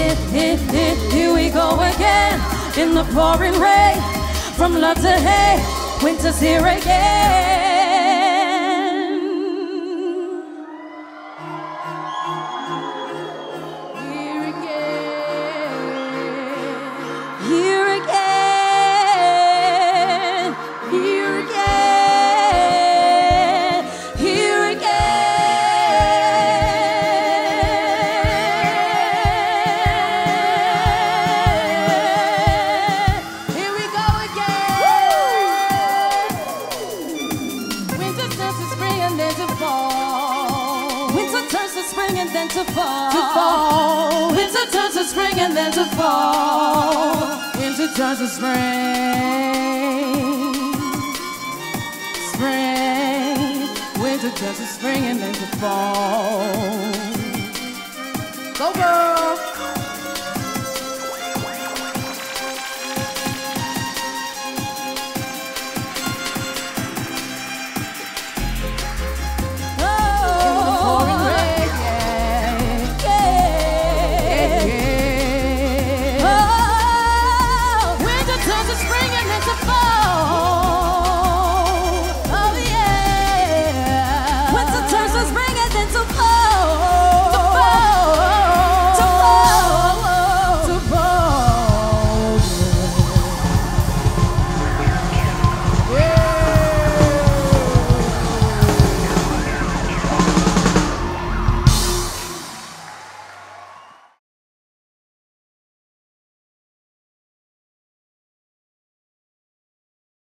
it, it, here we go again. In the pouring rain, from love to hate, winter's here again. To fall. To fall. Winter turns to spring and then to fall. Winter turns to spring. Spring. Winter turns to spring and then to fall. Go girl.